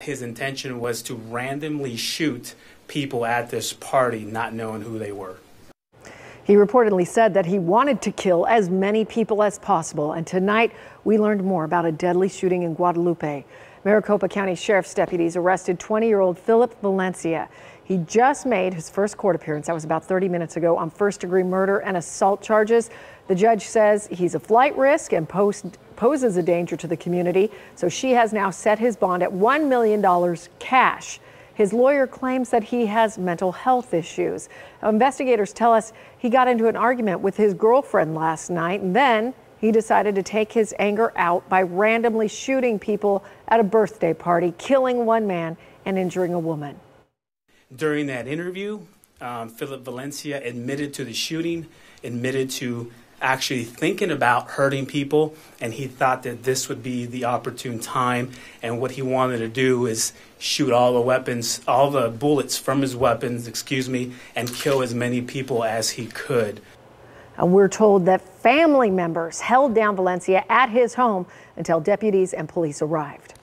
His intention was to randomly shoot people at this party, not knowing who they were. He reportedly said that he wanted to kill as many people as possible. And tonight, we learned more about a deadly shooting in Guadalupe. Maricopa County Sheriff's deputies arrested 20 year old Phillip Valencia. He just made his first court appearance. That was about 30 minutes ago on first degree murder and assault charges. The judge says he's a flight risk and post, poses a danger to the community. So she has now set his bond at $1 million cash. His lawyer claims that he has mental health issues. Investigators tell us he got into an argument with his girlfriend last night and then he decided to take his anger out by randomly shooting people at a birthday party, killing one man and injuring a woman. During that interview, um, Phillip Valencia admitted to the shooting, admitted to actually thinking about hurting people, and he thought that this would be the opportune time. And what he wanted to do is shoot all the weapons, all the bullets from his weapons, excuse me, and kill as many people as he could. And we're told that family members held down Valencia at his home until deputies and police arrived.